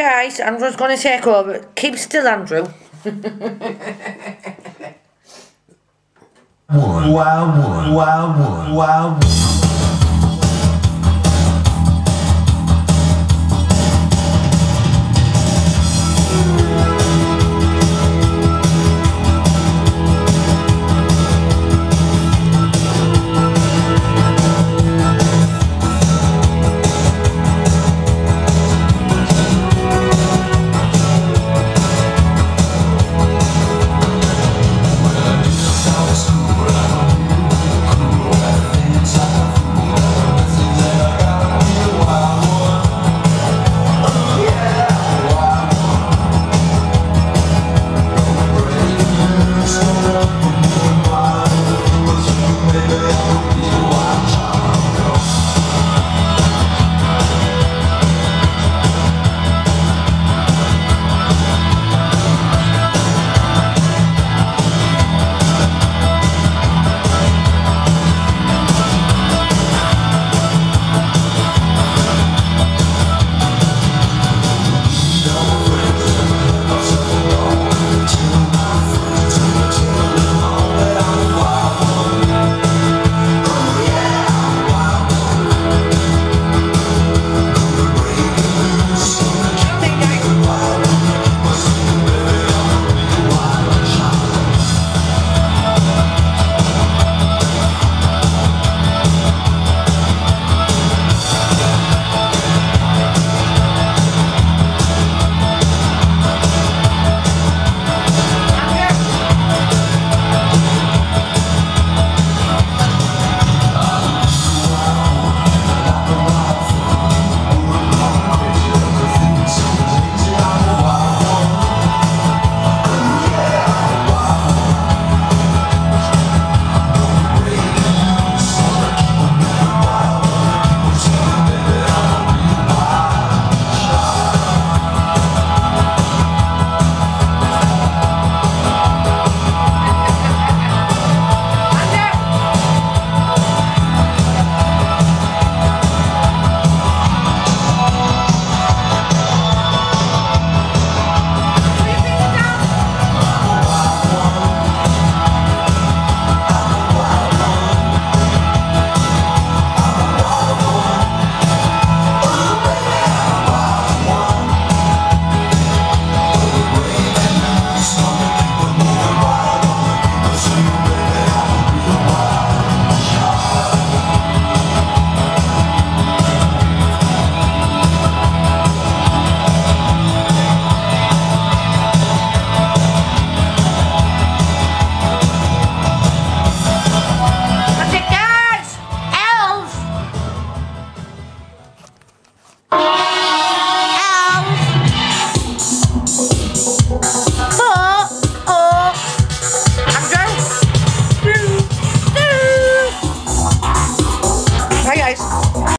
guys, Andrew's going to take over. Keep still, Andrew. One, wow, one, wow, one, wow, one.